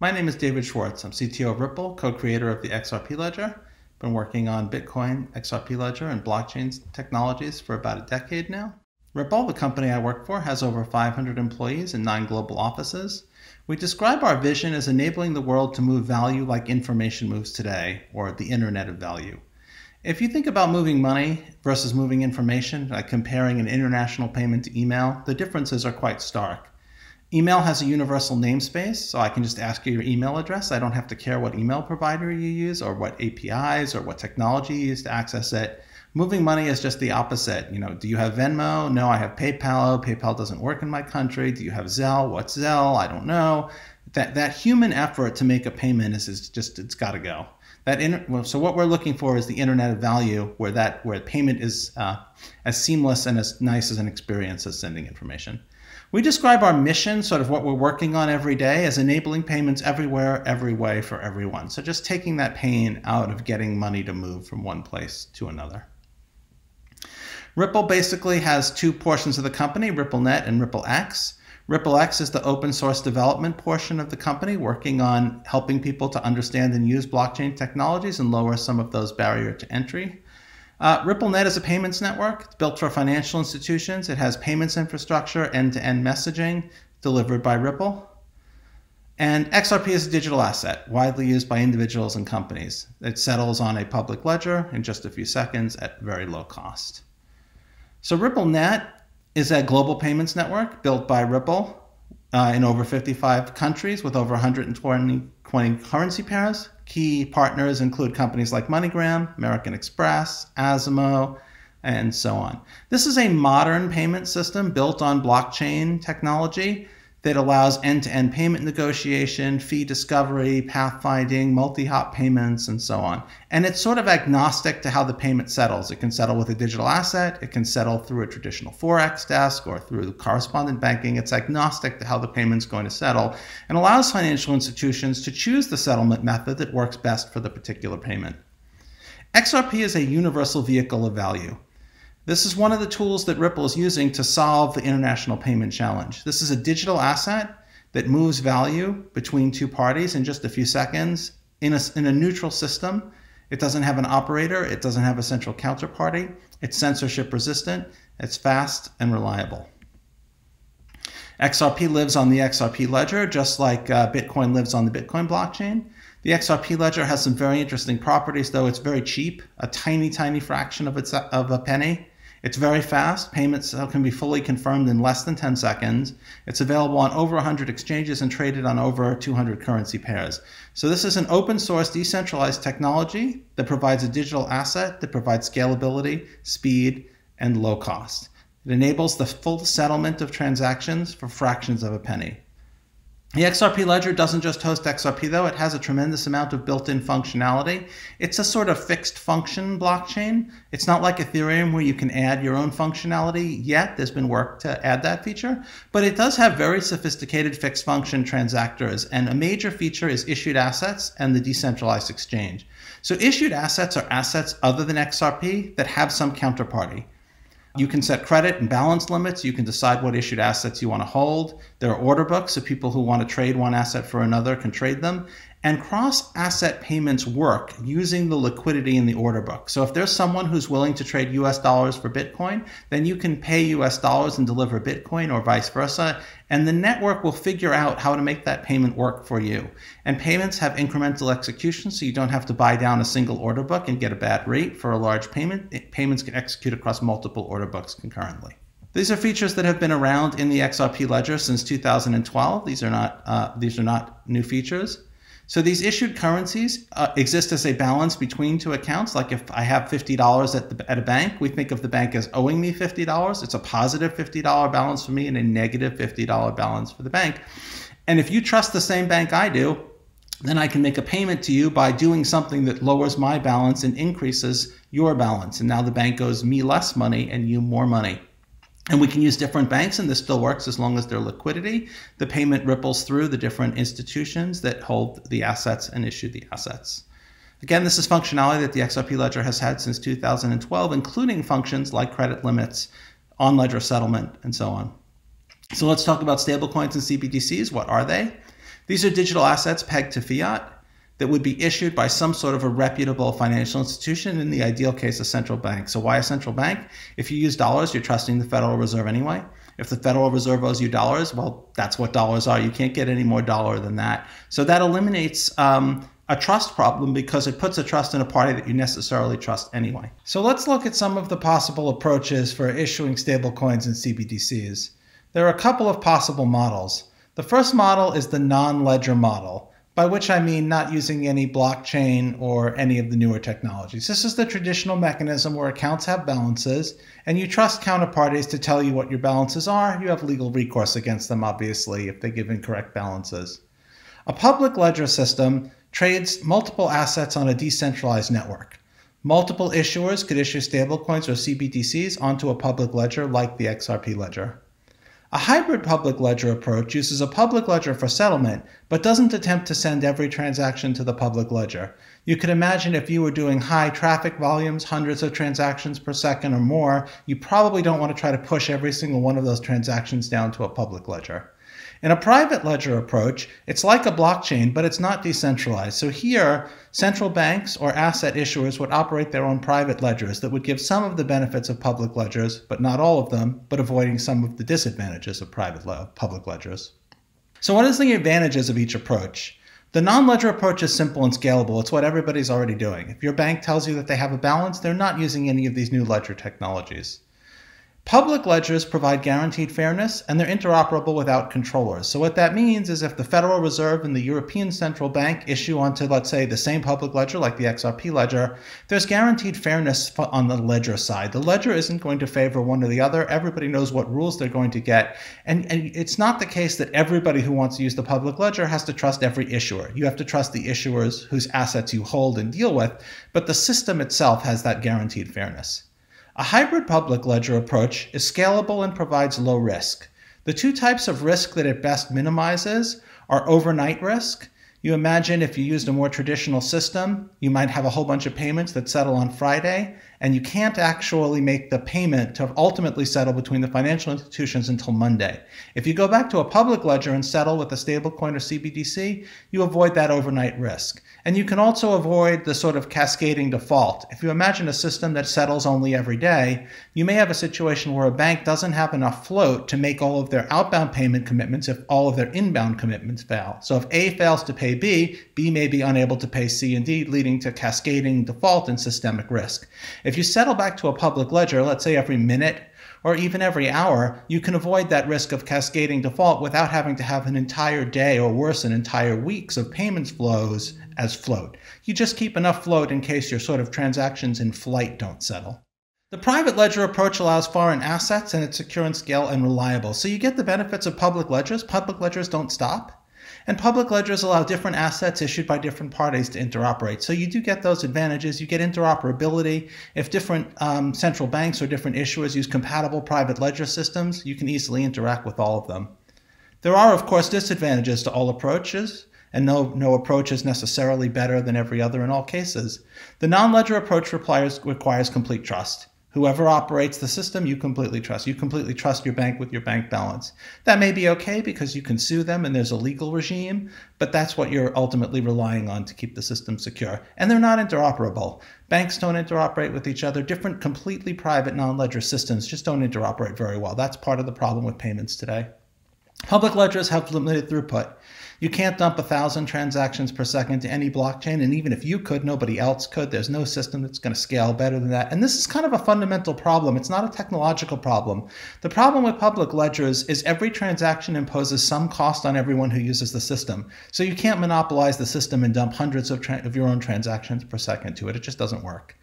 My name is David Schwartz. I'm CTO of Ripple, co-creator of the XRP Ledger. Been working on Bitcoin, XRP Ledger, and blockchain technologies for about a decade now. Ripple, the company I work for, has over 500 employees in nine global offices. We describe our vision as enabling the world to move value like information moves today, or the Internet of Value. If you think about moving money versus moving information, like comparing an international payment to email, the differences are quite stark. Email has a universal namespace, so I can just ask you your email address. I don't have to care what email provider you use or what APIs or what technology you use to access it. Moving money is just the opposite. You know, do you have Venmo? No, I have PayPal. PayPal doesn't work in my country. Do you have Zelle? What's Zelle? I don't know. That that human effort to make a payment is, is just it's got to go. That inter- well, so what we're looking for is the internet of value, where that where payment is uh, as seamless and as nice as an experience as sending information. We describe our mission, sort of what we're working on every day, as enabling payments everywhere, every way for everyone. So just taking that pain out of getting money to move from one place to another. Ripple basically has two portions of the company, RippleNet and RippleX. RippleX is the open source development portion of the company, working on helping people to understand and use blockchain technologies and lower some of those barriers to entry. Uh, RippleNet is a payments network. It's built for financial institutions. It has payments infrastructure, end to end messaging delivered by Ripple. And XRP is a digital asset widely used by individuals and companies. It settles on a public ledger in just a few seconds at very low cost. So, RippleNet is a global payments network built by Ripple uh, in over 55 countries with over 120 currency pairs. Key partners include companies like MoneyGram, American Express, Azimo, and so on. This is a modern payment system built on blockchain technology that allows end-to-end payment negotiation, fee discovery, pathfinding, multi-hop payments, and so on. And it's sort of agnostic to how the payment settles. It can settle with a digital asset, it can settle through a traditional Forex desk or through correspondent banking. It's agnostic to how the payment's going to settle and allows financial institutions to choose the settlement method that works best for the particular payment. XRP is a universal vehicle of value. This is one of the tools that Ripple is using to solve the international payment challenge. This is a digital asset that moves value between two parties in just a few seconds in a, in a neutral system. It doesn't have an operator, it doesn't have a central counterparty, it's censorship resistant, it's fast and reliable. XRP lives on the XRP ledger, just like uh, Bitcoin lives on the Bitcoin blockchain. The XRP ledger has some very interesting properties, though it's very cheap, a tiny, tiny fraction of its of a penny. It's very fast. Payments can be fully confirmed in less than 10 seconds. It's available on over 100 exchanges and traded on over 200 currency pairs. So, this is an open source, decentralized technology that provides a digital asset that provides scalability, speed, and low cost. It enables the full settlement of transactions for fractions of a penny. The XRP ledger doesn't just host XRP though, it has a tremendous amount of built-in functionality. It's a sort of fixed function blockchain. It's not like Ethereum where you can add your own functionality yet. There's been work to add that feature, but it does have very sophisticated fixed function transactors and a major feature is issued assets and the decentralized exchange. So issued assets are assets other than XRP that have some counterparty. You can set credit and balance limits. You can decide what issued assets you want to hold. There are order books, so people who want to trade one asset for another can trade them. And cross asset payments work using the liquidity in the order book. So if there's someone who's willing to trade US dollars for Bitcoin, then you can pay US dollars and deliver Bitcoin or vice versa. And the network will figure out how to make that payment work for you. And payments have incremental execution, so you don't have to buy down a single order book and get a bad rate for a large payment. Payments can execute across multiple order books concurrently. These are features that have been around in the XRP ledger since 2012. These are not uh, these are not new features. So these issued currencies uh, exist as a balance between two accounts. Like if I have $50 at, the, at a bank, we think of the bank as owing me $50. It's a positive $50 balance for me and a negative $50 balance for the bank. And if you trust the same bank I do, then I can make a payment to you by doing something that lowers my balance and increases your balance. And now the bank owes me less money and you more money. And we can use different banks, and this still works as long as their liquidity. The payment ripples through the different institutions that hold the assets and issue the assets. Again, this is functionality that the XRP ledger has had since 2012, including functions like credit limits, on ledger settlement, and so on. So let's talk about stablecoins and CBDCs. What are they? These are digital assets pegged to fiat that would be issued by some sort of a reputable financial institution, in the ideal case, a central bank. So, why a central bank? If you use dollars, you're trusting the Federal Reserve anyway. If the Federal Reserve owes you dollars, well, that's what dollars are. You can't get any more dollar than that. So, that eliminates um, a trust problem because it puts a trust in a party that you necessarily trust anyway. So, let's look at some of the possible approaches for issuing stablecoins and CBDCs. There are a couple of possible models. The first model is the non ledger model by which I mean not using any blockchain or any of the newer technologies. This is the traditional mechanism where accounts have balances and you trust counterparties to tell you what your balances are. You have legal recourse against them, obviously, if they give incorrect balances. A public ledger system trades multiple assets on a decentralized network. Multiple issuers could issue stablecoins or CBDCs onto a public ledger like the XRP ledger. A hybrid public ledger approach uses a public ledger for settlement, but doesn't attempt to send every transaction to the public ledger. You could imagine if you were doing high traffic volumes, hundreds of transactions per second or more, you probably don't want to try to push every single one of those transactions down to a public ledger. In a private ledger approach, it's like a blockchain, but it's not decentralized. So here, central banks or asset issuers would operate their own private ledgers that would give some of the benefits of public ledgers, but not all of them, but avoiding some of the disadvantages of private le- public ledgers. So what is the advantages of each approach? The non-ledger approach is simple and scalable. It's what everybody's already doing. If your bank tells you that they have a balance, they're not using any of these new ledger technologies. Public ledgers provide guaranteed fairness and they're interoperable without controllers. So, what that means is if the Federal Reserve and the European Central Bank issue onto, let's say, the same public ledger like the XRP ledger, there's guaranteed fairness on the ledger side. The ledger isn't going to favor one or the other. Everybody knows what rules they're going to get. And, and it's not the case that everybody who wants to use the public ledger has to trust every issuer. You have to trust the issuers whose assets you hold and deal with, but the system itself has that guaranteed fairness. A hybrid public ledger approach is scalable and provides low risk. The two types of risk that it best minimizes are overnight risk. You imagine if you used a more traditional system, you might have a whole bunch of payments that settle on Friday, and you can't actually make the payment to ultimately settle between the financial institutions until Monday. If you go back to a public ledger and settle with a stablecoin or CBDC, you avoid that overnight risk. And you can also avoid the sort of cascading default. If you imagine a system that settles only every day, you may have a situation where a bank doesn't have enough float to make all of their outbound payment commitments if all of their inbound commitments fail. So if A fails to pay B, B may be unable to pay C and D, leading to cascading default and systemic risk. If you settle back to a public ledger, let's say every minute or even every hour, you can avoid that risk of cascading default without having to have an entire day or worse, an entire weeks of payments flows as float. You just keep enough float in case your sort of transactions in flight don't settle. The private ledger approach allows foreign assets and it's secure and scale and reliable. So you get the benefits of public ledgers. Public ledgers don't stop. And public ledgers allow different assets issued by different parties to interoperate. So you do get those advantages. You get interoperability. If different um, central banks or different issuers use compatible private ledger systems, you can easily interact with all of them. There are, of course, disadvantages to all approaches, and no, no approach is necessarily better than every other in all cases. The non ledger approach requires, requires complete trust. Whoever operates the system, you completely trust. You completely trust your bank with your bank balance. That may be okay because you can sue them and there's a legal regime, but that's what you're ultimately relying on to keep the system secure. And they're not interoperable. Banks don't interoperate with each other. Different, completely private non ledger systems just don't interoperate very well. That's part of the problem with payments today. Public ledgers have limited throughput. You can't dump a thousand transactions per second to any blockchain, and even if you could, nobody else could. There's no system that's going to scale better than that. And this is kind of a fundamental problem. It's not a technological problem. The problem with public ledgers is every transaction imposes some cost on everyone who uses the system. So you can't monopolize the system and dump hundreds of, of your own transactions per second to it. It just doesn't work.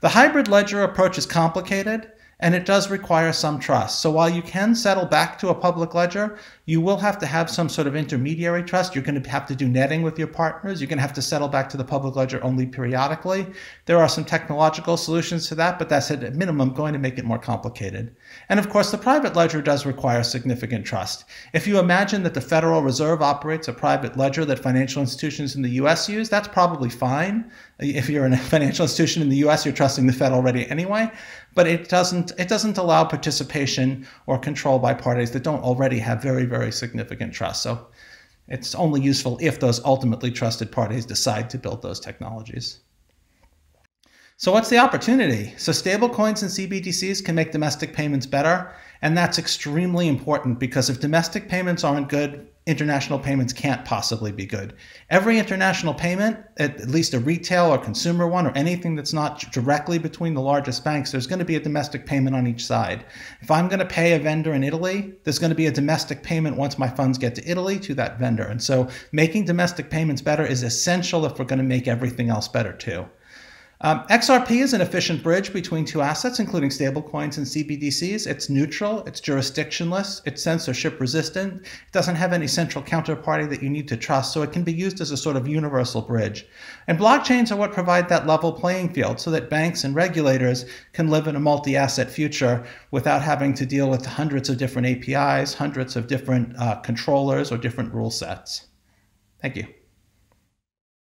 The hybrid ledger approach is complicated and it does require some trust. So while you can settle back to a public ledger, you will have to have some sort of intermediary trust. You're going to have to do netting with your partners. You're going to have to settle back to the public ledger only periodically. There are some technological solutions to that, but that's at minimum going to make it more complicated. And of course, the private ledger does require significant trust. If you imagine that the Federal Reserve operates a private ledger that financial institutions in the US use, that's probably fine. If you're in a financial institution in the US, you're trusting the Fed already anyway but it doesn't it doesn't allow participation or control by parties that don't already have very, very very significant trust. So It's only useful if those ultimately trusted parties decide to build those technologies. So, what's the opportunity? So, stablecoins and CBDCs can make domestic payments better. And that's extremely important because if domestic payments aren't good, international payments can't possibly be good. Every international payment, at least a retail or consumer one, or anything that's not directly between the largest banks, there's going to be a domestic payment on each side. If I'm going to pay a vendor in Italy, there's going to be a domestic payment once my funds get to Italy to that vendor. And so making domestic payments better is essential if we're going to make everything else better too. Um, XRP is an efficient bridge between two assets, including stablecoins and CBDCs. It's neutral, it's jurisdictionless, it's censorship resistant, it doesn't have any central counterparty that you need to trust, so it can be used as a sort of universal bridge. And blockchains are what provide that level playing field so that banks and regulators can live in a multi asset future without having to deal with hundreds of different APIs, hundreds of different uh, controllers, or different rule sets. Thank you.